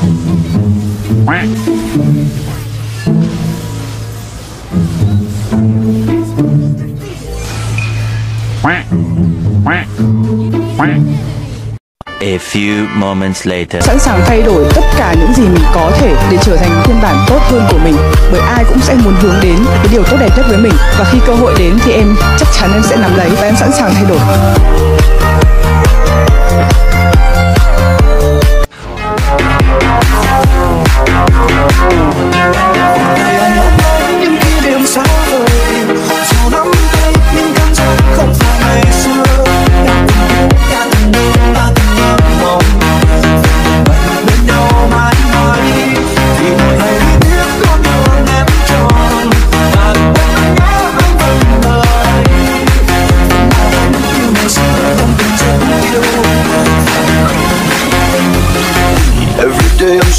A few moments later. Sẵn sàng thay đổi tất cả những gì mình có thể để trở thành phiên bản tốt hơn của mình, bởi ai cũng sẽ muốn hướng đến cái điều tốt đẹp nhất với mình và khi cơ hội đến thì em chắc chắn em sẽ nắm lấy và em sẵn sàng thay đổi. day I'm